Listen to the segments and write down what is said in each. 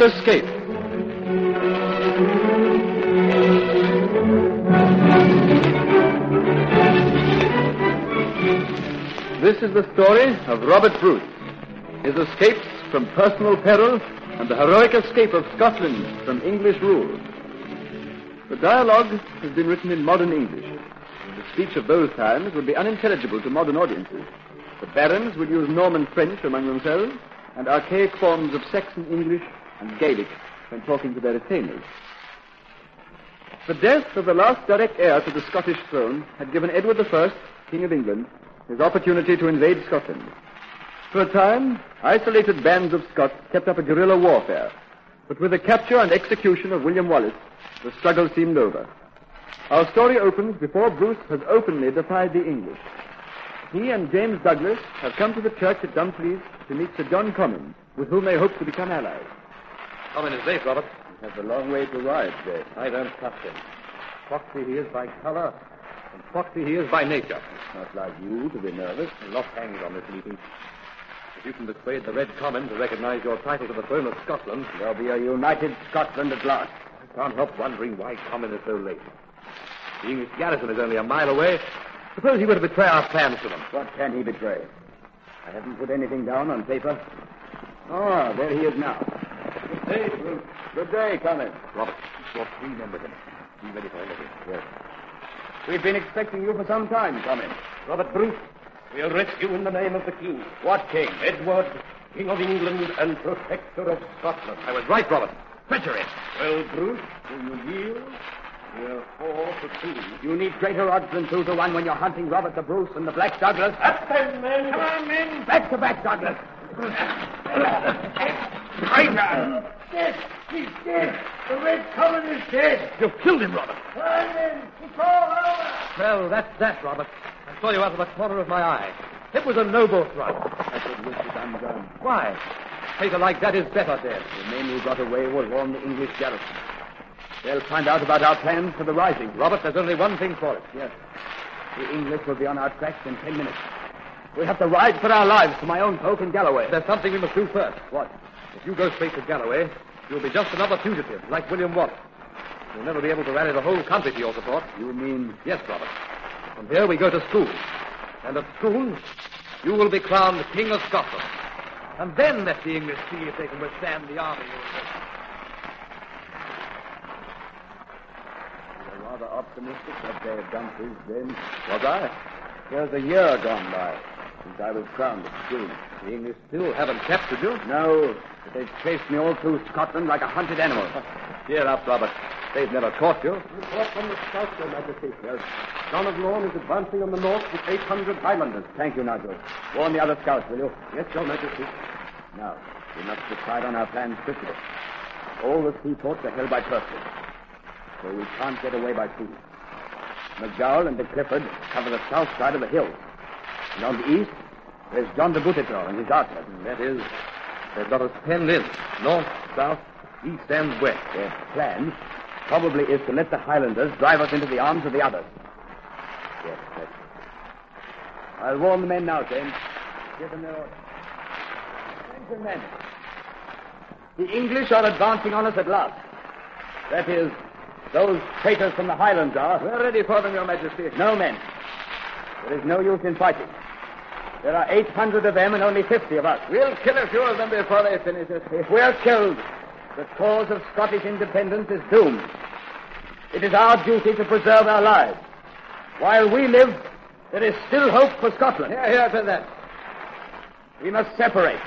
Escape. This is the story of Robert Bruce, his escapes from personal peril, and the heroic escape of Scotland from English rule. The dialogue has been written in modern English. The speech of those times would be unintelligible to modern audiences. The barons would use Norman French among themselves and archaic forms of Saxon English and Gaelic when talking to their retainers. The death of the last direct heir to the Scottish throne had given Edward I, King of England, his opportunity to invade Scotland. For a time, isolated bands of Scots kept up a guerrilla warfare, but with the capture and execution of William Wallace, the struggle seemed over. Our story opens before Bruce has openly defied the English. He and James Douglas have come to the church at Dumfries to meet Sir John Comyn, with whom they hope to become allies. Comyn is safe, Robert. He has a long way to ride, Dave. I don't trust him. Foxy he is by color, and foxy he is by nature. It's not like you to be nervous. A lot hangs on this meeting. If you can persuade the Red Comyn to recognize your title to the throne of Scotland, there'll be a united Scotland at last. I can't help wondering why Comyn is so late. The English garrison is only a mile away. Suppose he were to betray our plans to them. What can he betray? I haven't put anything down on paper. Ah, there he is now. Good day, Bruce. Good day, Comyn. Robert, men with him. Be ready for anything. Yes. We've been expecting you for some time, Comyn. Robert Bruce, we'll rescue in the name of the king. What king? Edward, king of England and protector of Scotland. I was right, Robert. Treachery. Well, Bruce, do you yield? We're four to two. You need greater odds than two to one when you're hunting Robert the Bruce and the Black Douglas. Up then, men! Come on, men! Back to back, Douglas! Traitor! Dead! He's dead! The Red Comyn is dead! You've killed him, Robert. Run, men! It's all over! Well, that's that, Robert. I saw you out of the corner of my eye. It was a noble thrust. I could wish it undone. Why? Traitor like that is better dead. The men who got away will warn the English garrison. They'll find out about our plans for the rising. Robert, there's only one thing for it. Yes. The English will be on our tracks in ten minutes. We'll have to ride for our lives to my own folk in Galloway. There's something we must do first. What? If you go straight to Galloway, you'll be just another fugitive, like William Wallace. You'll never be able to rally the whole country to your support. You mean... Yes, Robert. From here we go to Scone. And at Scone, you will be crowned King of Scotland. And then let the English see if they can withstand the army you will You're rather optimistic that day at Dumfries, then. Was I? There's a year gone by since I was crowned at Scone. The English still haven't captured you. No, but they've chased me all through Scotland like a hunted animal. Cheer up, Robert. They've never caught you. Report from the south, Your Majesty. Yes. John of Lorne is advancing on the north with 800 Highlanders. Thank you, Nigel. Warn the other scouts, will you? Yes, Your Majesty. Now, we must decide on our plans quickly. All the seaports are held by Percy, so we can't get away by sea. McDowell and de Clifford cover the south side of the hill. And on the east, there's John de Botetourt and his archers. That is, they've got us penned in. North, south, east, and west. Their plan probably is to let the Highlanders drive us into the arms of the others. Yes, that's it. I'll warn the men now, James. Give them their orders. Attention, men. The English are advancing on us at last. That is, those traitors from the Highlands are. We're ready for them, Your Majesty. No, men. There is no use in fighting. There are 800 of them and only 50 of us. We'll kill a few of them before they finish us. If we're killed, the cause of Scottish independence is doomed. It is our duty to preserve our lives. While we live, there is still hope for Scotland. Here, here to that. We must separate.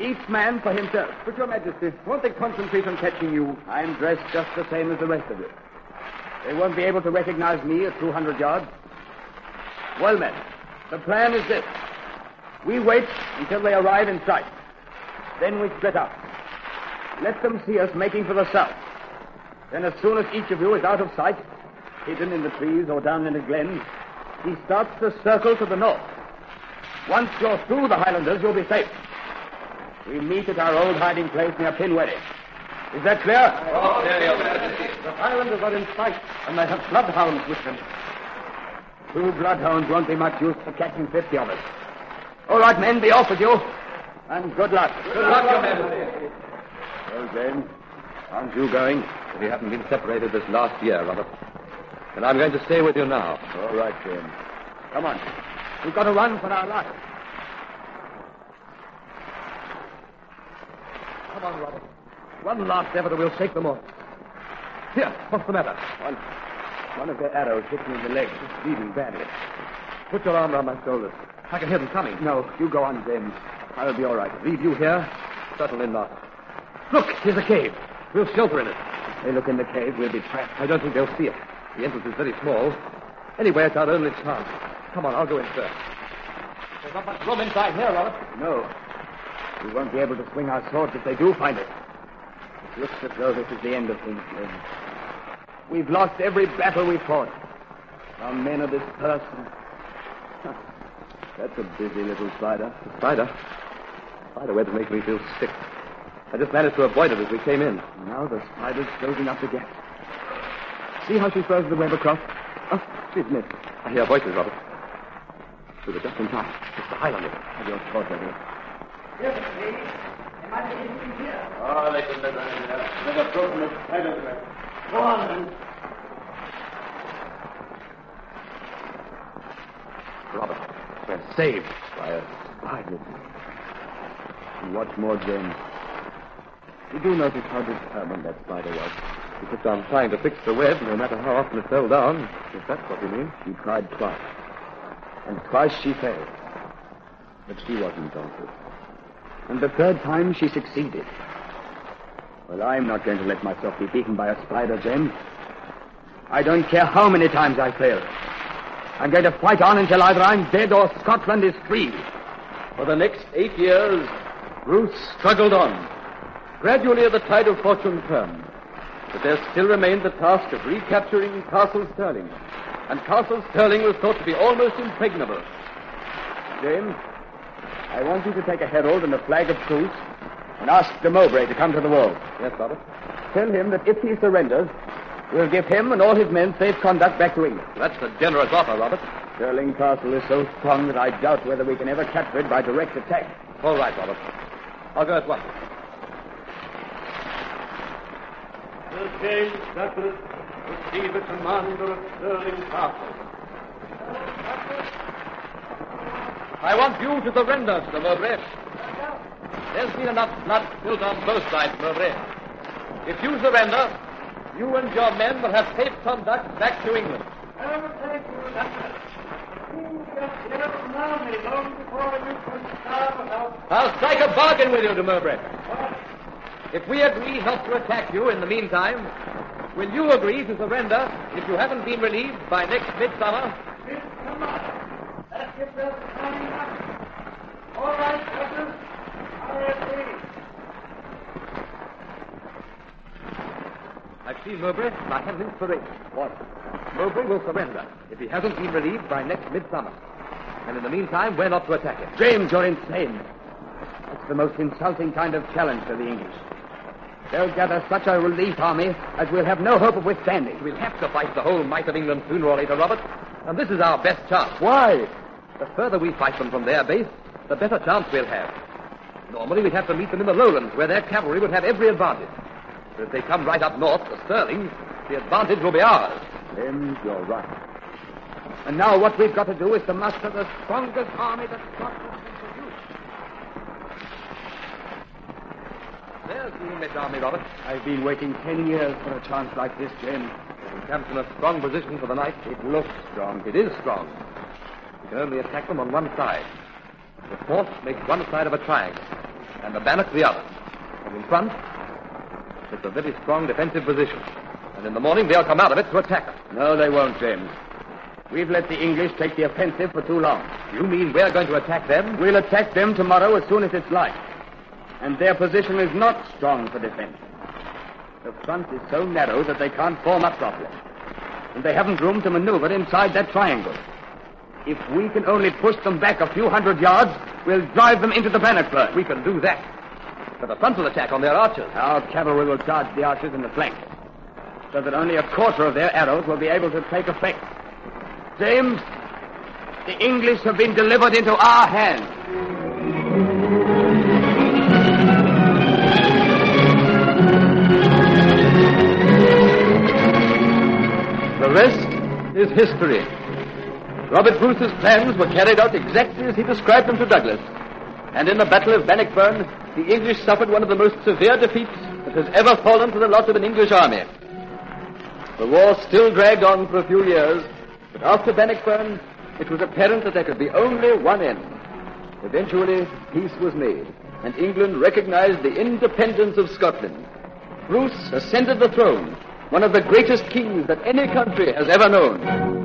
Each man for himself. But, Your Majesty, won't they concentrate on catching you? I'm dressed just the same as the rest of you. They won't be able to recognize me at 200 yards. Well, men, the plan is this. We wait until they arrive in sight. Then we split up. Let them see us making for the south. Then as soon as each of you is out of sight, hidden in the trees or down in the glen, he starts to circle to the north. Once you're through the Highlanders, you'll be safe. We meet at our old hiding place near Pinwelly. Is that clear? Oh, there, Your Majesty. The Highlanders are in sight, and they have bloodhounds with them. Two bloodhounds won't be much use for catching 50 of us. All right, men, be off with you. And good luck. Good luck, Your Majesty. Well, James, aren't you going? We haven't been separated this last year, Robert. And I'm going to stay with you now. All right, James. Come on. We've got to run for our lives. Come on, Robert. One last effort and we'll shake them off. Here, what's the matter? One, one of their arrows hit me in the leg. It's bleeding badly. Put your arm around my shoulders. I can hear them coming. No, you go on, James. I'll be all right. Leave you here? Certainly not. Look, here's a cave. We'll shelter in it. If they look in the cave, we'll be trapped. I don't think they'll see it. The entrance is very small. Anyway, it's our only chance. Come on, I'll go in first. There's not much room inside here, Robert. No. We won't be able to swing our swords if they do find it. It looks as though this is the end of things, James. We've lost every battle we fought. Our men are dispersed. and-. That's a busy little spider. The spider? Spider webs make me feel sick. I just managed to avoid it as we came in. Now the spider's closing up the gap. See how she throws the web across? Oh, she's missed. I hear voices, Robert. We were just in time. It's the Highlander. Have your sword ready. Oh, they couldn't have done it here. They'd have broken the spider's web. Go on, then. Robert, we're saved by a Spider. And what's more, James, you notice how determined that spider was? He kept on trying to fix the web, no matter how often it fell down. If that's what you mean. She tried twice. And twice she failed. But she wasn't daunted. And the third time she succeeded. Well, I'm not going to let myself be beaten by a spider, James. I don't care how many times I fail. I'm going to fight on until either I'm dead or Scotland is free. For the next eight years, Bruce struggled on. Gradually, the tide of fortune turned. But there still remained the task of recapturing Castle Stirling. And Castle Stirling was thought to be almost impregnable. James, I want you to take a herald and a flag of truce and ask de Mowbray to come to the wall. Yes, Robert. Tell him that if he surrenders, we'll give him and all his men safe conduct back to England. That's a generous offer, Robert. Stirling Castle is so strong that I doubt whether we can ever capture it by direct attack. All right, Robert. I'll go at once. Sir James Douglas, receive the commander of Stirling Castle. I want you to surrender, Sir Mowbray. There's been enough blood spilled on both sides, Mowbray. If you surrender, you and your men will have safe conduct back to England. I'll strike a bargain with you, De Mowbray. If we agree not to attack you in the meantime, will you agree to surrender if you haven't been relieved by next midsummer? I've seen Mowbray, and I have an inspiration. What? Mowbray will surrender if he hasn't been relieved by next midsummer. And in the meantime, we're not to attack him. James, you're insane. That's the most insulting kind of challenge to the English. They'll gather such a relief army as we'll have no hope of withstanding. We'll have to fight the whole might of England sooner or later, Robert. And this is our best chance. Why? The further we fight them from their base, the better chance we'll have. Normally, we'd have to meet them in the lowlands, where their cavalry would have every advantage. If they come right up north to Stirling, the advantage will be ours. Then you're right. And now what we've got to do is to muster the strongest army that Scotland can produce. There's the English army, Robert. I've been waiting ten years for a chance like this, James. Encamped in a strong position for the night. It looks strong. It is strong. We can only attack them on one side. The Forth makes one side of a triangle, and the bannock the other. And in front, it's a very strong defensive position. And in the morning, they'll come out of it to attack us. No, they won't, James. We've let the English take the offensive for too long. You mean we're going to attack them? We'll attack them tomorrow as soon as it's light. And their position is not strong for defense. The front is so narrow that they can't form up properly. And they haven't room to maneuver inside that triangle. If we can only push them back a few hundred yards, we'll drive them into the Bannockburn. We can do that. For the frontal attack on their archers. Our cavalry will charge the archers in the flank, so that only a quarter of their arrows will be able to take effect. James, the English have been delivered into our hands. The rest is history. Robert Bruce's plans were carried out exactly as he described them to Douglas. And in the Battle of Bannockburn, the English suffered one of the most severe defeats that has ever fallen to the lot of an English army. The war still dragged on for a few years, but after Bannockburn, it was apparent that there could be only one end. Eventually, peace was made, and England recognized the independence of Scotland. Bruce ascended the throne, one of the greatest kings that any country has ever known.